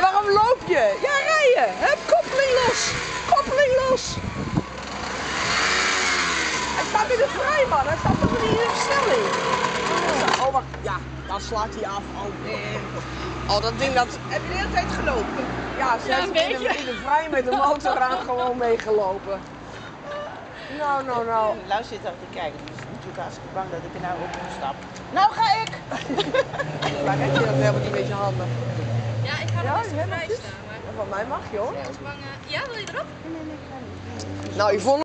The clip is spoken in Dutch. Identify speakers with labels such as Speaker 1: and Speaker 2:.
Speaker 1: Waarom loop je? Ja, rijden. Heb koppeling los. Koppeling los. Hij staat in de vrij, man. Hij staat toch niet in de versnelling. Oh, wacht. Ja, dan slaat hij af. Oh, nee. Oh, dat ding dat... Heb je de hele tijd gelopen? Ja, ze
Speaker 2: ja,
Speaker 1: heeft in vrij met de motor aan gewoon meegelopen. Nou, nou, nou.
Speaker 3: Luister zit achter te kijken, dus natuurlijk hartstikke bang dat ik er nou op moet stap. Nou ga ik!
Speaker 1: Maar heb je dat helemaal niet met je handen?
Speaker 2: Ja, ik ga
Speaker 1: Ja,
Speaker 2: er best
Speaker 1: je
Speaker 2: wel
Speaker 1: hebt
Speaker 2: vrij staan. Maar
Speaker 1: Van mij mag
Speaker 2: ik eh, Ja, wil je erop?
Speaker 1: Nou, Yvonne